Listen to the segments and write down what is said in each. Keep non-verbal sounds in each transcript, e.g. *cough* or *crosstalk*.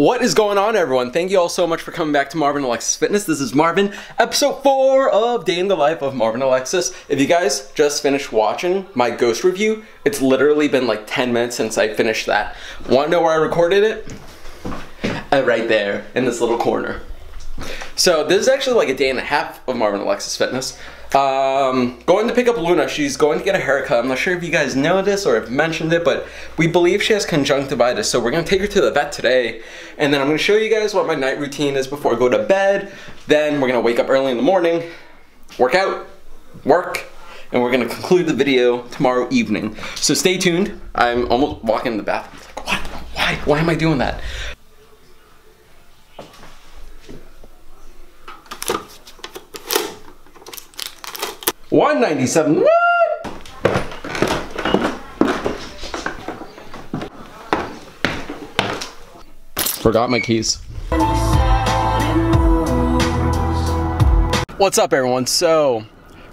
What is going on everyone? Thank you all so much for coming back to Marvin Alexis Fitness. This is Marvin, episode 4 of Day in the Life of Marvin Alexis. If you guys just finished watching my ghost review, it's literally been like 10 minutes since I finished that. Wanna know where I recorded it? Uh, right there, in this little corner. So this is actually like a day and a half of Marvin Alexis Fitness. Um, going to pick up Luna. She's going to get a haircut. I'm not sure if you guys know this or have mentioned it, but we believe she has conjunctivitis. So we're going to take her to the vet today. And then I'm going to show you guys what my night routine is before I go to bed. Then we're going to wake up early in the morning, work out, work, and we're going to conclude the video tomorrow evening. So stay tuned. I'm almost walking in the bathroom. Like, what? Why? Why am I doing that? 197. What? Forgot my keys. What's up everyone? So,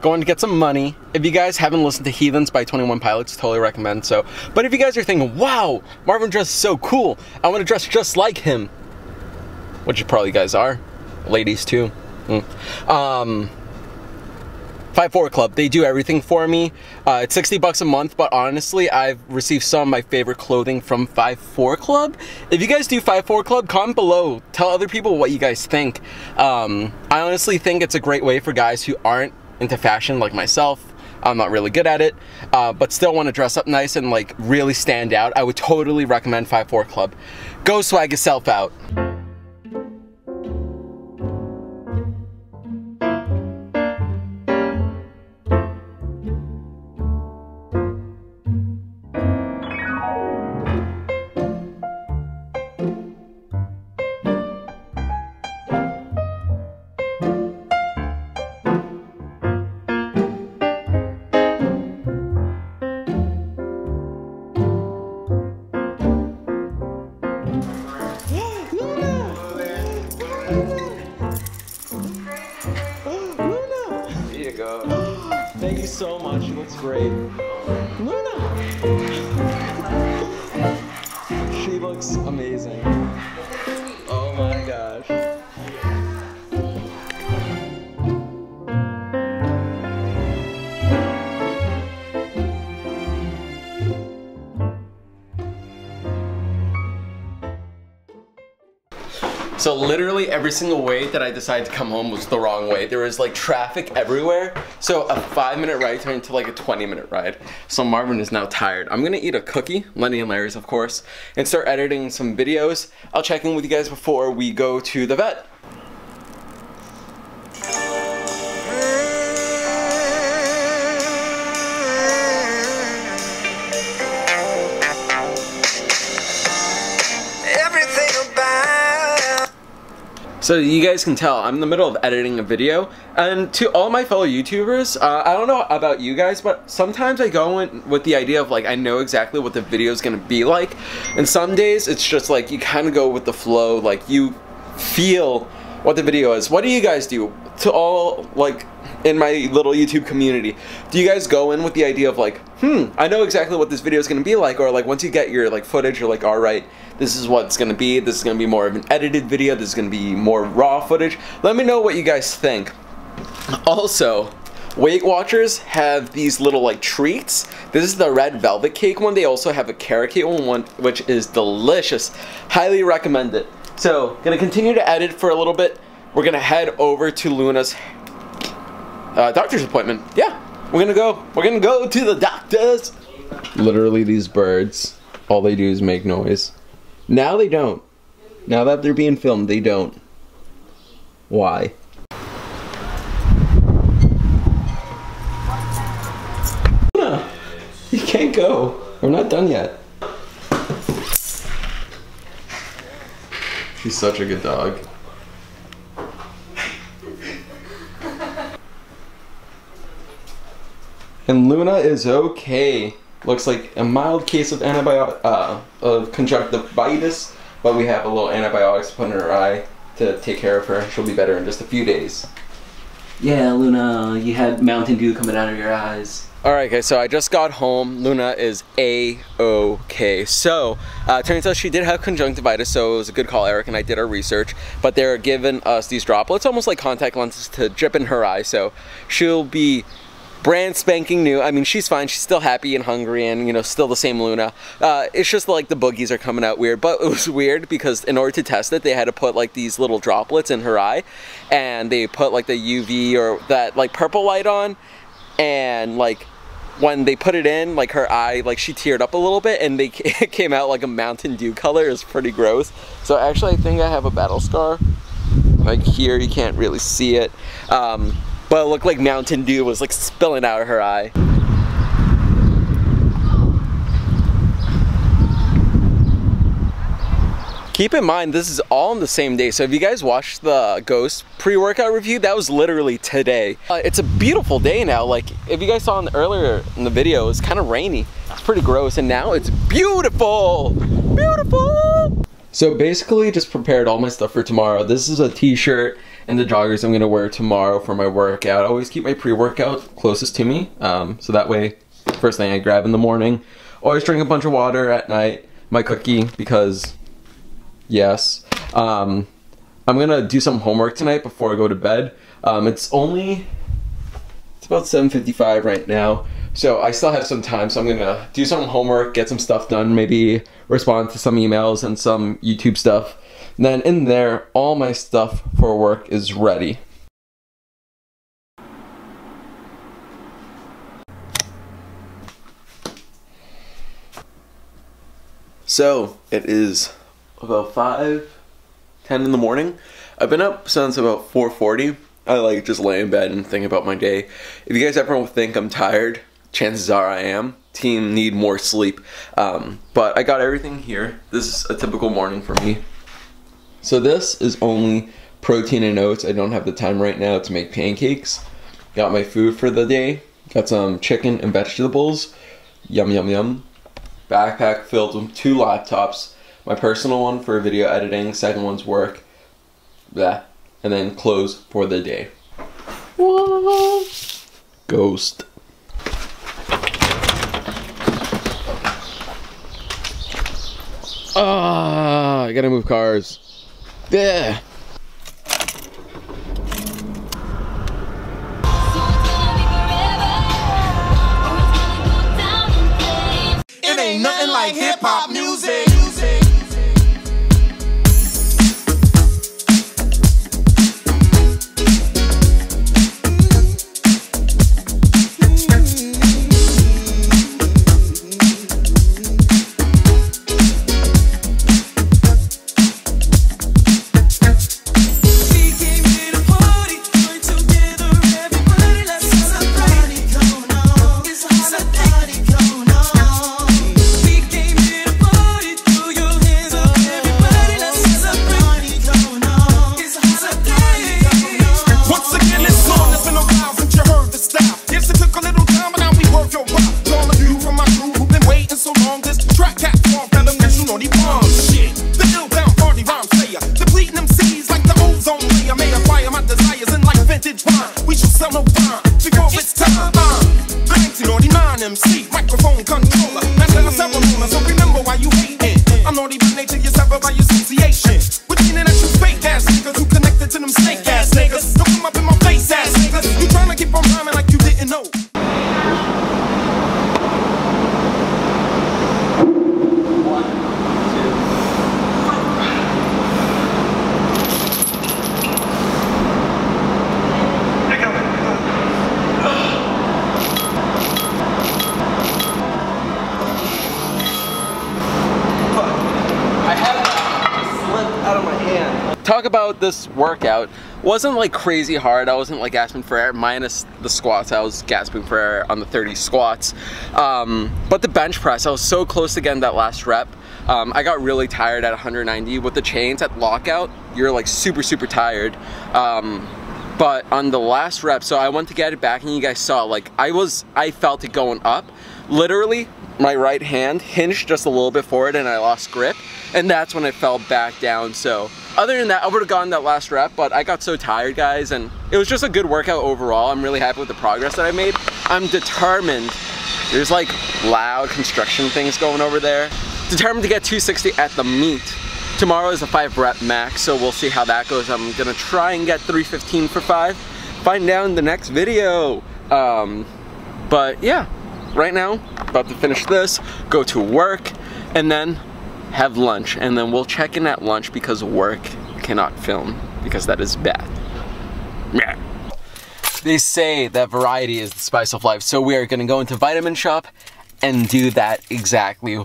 going to get some money. If you guys haven't listened to Heathens by 21 Pilots, totally recommend so. But if you guys are thinking, wow, Marvin dresses so cool, I want to dress just like him, which you probably guys are, ladies too. Mm. Um, 5-4 Club. They do everything for me. Uh, it's 60 bucks a month, but honestly, I've received some of my favorite clothing from 5-4 Club. If you guys do 5-4 Club, comment below. Tell other people what you guys think. Um, I honestly think it's a great way for guys who aren't into fashion like myself. I'm not really good at it, uh, but still want to dress up nice and like really stand out. I would totally recommend 5-4 Club. Go swag yourself out. She looks amazing. Every single way that I decided to come home was the wrong way. There was like traffic everywhere. So a five minute ride turned into like a 20 minute ride. So Marvin is now tired. I'm gonna eat a cookie, Lenny and Larry's of course, and start editing some videos. I'll check in with you guys before we go to the vet. So you guys can tell, I'm in the middle of editing a video, and to all my fellow YouTubers, uh, I don't know about you guys, but sometimes I go in with the idea of like, I know exactly what the video is gonna be like, and some days it's just like, you kind of go with the flow, like you feel what the video is. What do you guys do? To all, like, in my little YouTube community, do you guys go in with the idea of like, hmm, I know exactly what this video is going to be like, or like once you get your like footage, you're like, all right, this is what it's going to be. This is going to be more of an edited video. This is going to be more raw footage. Let me know what you guys think. Also, Weight Watchers have these little like treats. This is the red velvet cake one. They also have a carrot cake one, which is delicious. Highly recommend it. So, gonna continue to edit for a little bit. We're gonna head over to Luna's uh, doctor's appointment. Yeah, we're gonna go. We're gonna go to the doctors. Literally, these birds, all they do is make noise. Now they don't. Now that they're being filmed, they don't. Why? You can't go. We're not done yet. He's such a good dog. And Luna is okay. Looks like a mild case of antibiotic uh, of conjunctivitis, but we have a little antibiotics put in her eye to take care of her. She'll be better in just a few days. Yeah, Luna, you had Mountain Dew coming out of your eyes. Alright guys, so I just got home. Luna is A-OK. So, uh, turns out she did have conjunctivitis, so it was a good call, Eric, and I did our research. But they're giving us these droplets, almost like contact lenses, to drip in her eye. So, she'll be brand spanking new. I mean, she's fine. She's still happy and hungry and, you know, still the same Luna. Uh, it's just like the boogies are coming out weird. But it was weird because in order to test it, they had to put like these little droplets in her eye. And they put like the UV or that like purple light on. And like when they put it in, like her eye, like she teared up a little bit and they *laughs* came out like a Mountain Dew color. It's pretty gross. So actually I think I have a battle scar. Like here, you can't really see it. Um, but it looked like Mountain Dew was like spilling out of her eye. Keep in mind, this is all on the same day. So if you guys watched the Ghost pre-workout review, that was literally today. Uh, it's a beautiful day now. Like if you guys saw in the, earlier in the video, it was kind of rainy. It's pretty gross. And now it's beautiful, beautiful. So basically just prepared all my stuff for tomorrow. This is a t-shirt and the joggers I'm gonna wear tomorrow for my workout. I always keep my pre-workout closest to me, um, so that way, first thing I grab in the morning. Always drink a bunch of water at night. My cookie, because yes. Um, I'm gonna do some homework tonight before I go to bed. Um, it's only, it's about 7.55 right now. So I still have some time, so I'm gonna do some homework, get some stuff done, maybe respond to some emails and some YouTube stuff. Then in there, all my stuff for work is ready. So it is about 5, 10 in the morning. I've been up since about 4.40. I like just lay in bed and think about my day. If you guys ever think I'm tired, chances are I am. Team need more sleep. Um, but I got everything here. This is a typical morning for me. So this is only protein and oats. I don't have the time right now to make pancakes. Got my food for the day. Got some chicken and vegetables. Yum, yum, yum. Backpack filled with two laptops. My personal one for video editing, second one's work. That. And then clothes for the day. What? Ghost. Ah, I gotta move cars. Yeah. It ain't nothing like hip hop music. Talk about this workout. Wasn't like crazy hard. I wasn't like gasping for air minus the squats. I was gasping for air on the 30 squats. Um, but the bench press I was so close getting that last rep. Um, I got really tired at 190 with the chains at lockout. You're like super super tired. Um, but on the last rep so I went to get it back and you guys saw like I was I felt it going up. Literally my right hand hinged just a little bit forward and I lost grip and that's when I fell back down. So other than that I would have gotten that last rep but I got so tired guys and it was just a good workout overall. I'm really happy with the progress that I made. I'm determined. There's like loud construction things going over there. Determined to get 260 at the meet tomorrow is a five rep max so we'll see how that goes I'm gonna try and get 315 for five find out in the next video um, but yeah right now, about to finish this, go to work, and then have lunch. And then we'll check in at lunch because work cannot film because that is bad. Yeah. They say that variety is the spice of life, so we are gonna go into Vitamin Shoppe and do that exactly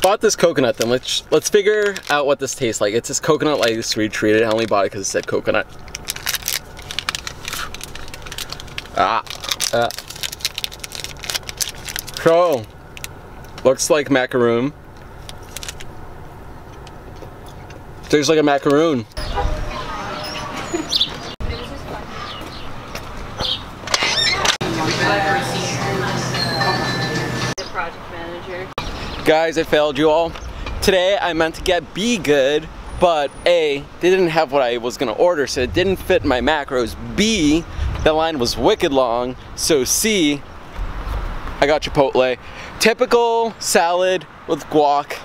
bought this coconut then. Let's let's figure out what this tastes like. It's this coconut like sweet treated I only bought it because it said coconut. Ah. Uh. so looks like macaroon. Tastes like a macaroon Guys, I failed you all. Today I meant to get B good, but A, they didn't have what I was gonna order, so it didn't fit my macros. B, the line was wicked long, so C, I got Chipotle. Typical salad with guac.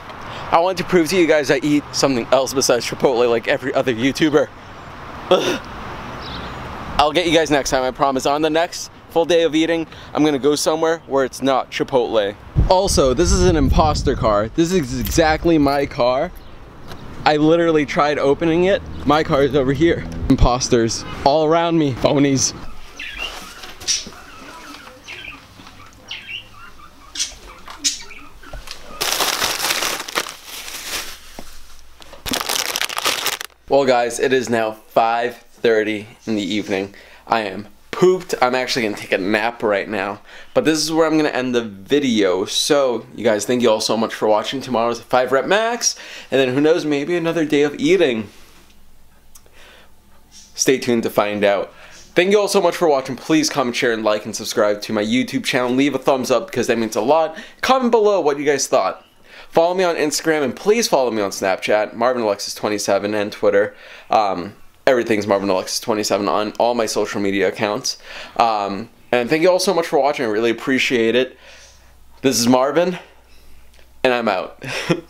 I want to prove to you guys I eat something else besides Chipotle like every other YouTuber. Ugh. I'll get you guys next time, I promise. On the next full day of eating, I'm gonna go somewhere where it's not Chipotle. Also, this is an imposter car. This is exactly my car. I literally tried opening it. My car is over here. Imposters all around me, phonies. Well guys, it is now 5.30 in the evening. I am pooped. I'm actually gonna take a nap right now. But this is where I'm gonna end the video. So, you guys, thank you all so much for watching. Tomorrow's a 5 rep max. And then who knows, maybe another day of eating. Stay tuned to find out. Thank you all so much for watching. Please comment, share, and like, and subscribe to my YouTube channel. Leave a thumbs up because that means a lot. Comment below what you guys thought. Follow me on Instagram and please follow me on Snapchat, Marvin Alexis 27 and Twitter. Um, everything's Marvin Alexis 27 on all my social media accounts. Um, and thank you all so much for watching. I really appreciate it. This is Marvin, and I'm out. *laughs*